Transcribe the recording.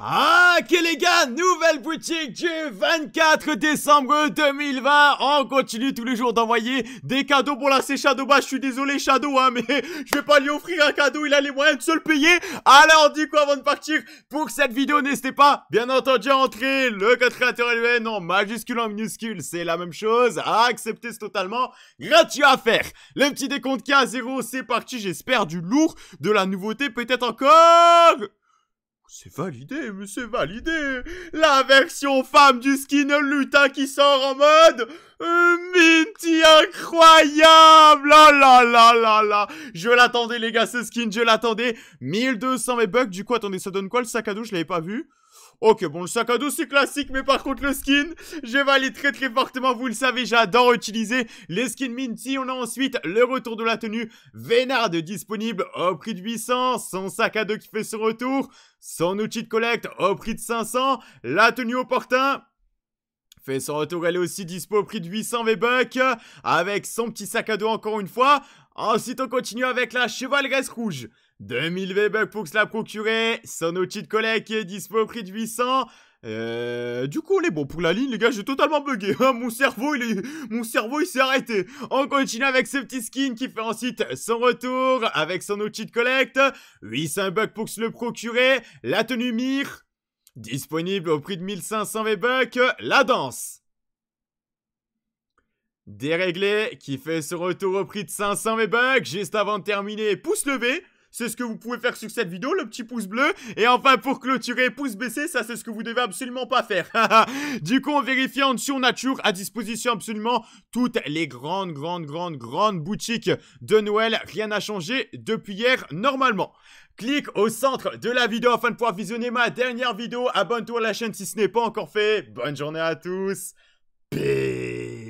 Ah, ok les gars, nouvelle boutique du 24 décembre 2020 On continue tous les jours d'envoyer des cadeaux. Pour la Shadow Bah, je suis désolé Shadow, hein, mais je vais pas lui offrir un cadeau, il a les moyens de se le payer. Alors du coup, avant de partir pour cette vidéo, n'hésitez pas, bien entendu, à entrer. Le code créateur LVN en majuscule, en minuscule, c'est la même chose, à accepter, c'est totalement gratuit à faire. Le petit décompte qui est à zéro, c'est parti, j'espère du lourd, de la nouveauté, peut-être encore c'est validé, mais c'est validé. La version femme du skin lutin qui sort en mode euh, incroyable! Je l'attendais les gars ce skin, je l'attendais. 1200 mes bugs, du coup attendez ça donne quoi le sac à dos, je l'avais pas vu. Ok, bon, le sac à dos, c'est classique, mais par contre, le skin, je valide très très fortement, vous le savez, j'adore utiliser les skins Minty. On a ensuite le retour de la tenue. Vénard disponible au prix de 800, son sac à dos qui fait son retour, son outil de collecte au prix de 500, la tenue opportun, fait son retour, elle est aussi dispo au prix de 800 V-Bucks, avec son petit sac à dos encore une fois. Ensuite, on continue avec la chevaleresse rouge. 2000 V-Bucks pour se la procurer. Son outil de collecte qui est dispo au prix de 800. Euh, du coup, on est bon pour la ligne, les gars. J'ai totalement bugué. Hein. mon cerveau, il est, mon cerveau, il s'est arrêté. On continue avec ce petit skin qui fait ensuite son retour avec son outil de collecte. 800 bucks pour se le procurer. La tenue mire. Disponible au prix de 1500 V-Bucks. La danse. Déréglé qui fait son retour au prix de 500 V-Bucks. Juste avant de terminer, pouce levé. C'est ce que vous pouvez faire sur cette vidéo, le petit pouce bleu. Et enfin, pour clôturer, pouce baissé, ça c'est ce que vous devez absolument pas faire. du coup, on vérifie en dessous, on a toujours à disposition absolument toutes les grandes, grandes, grandes, grandes boutiques de Noël. Rien n'a changé depuis hier, normalement. Clique au centre de la vidéo afin de pouvoir visionner ma dernière vidéo. Abonne-toi à la chaîne si ce n'est pas encore fait. Bonne journée à tous. Peace.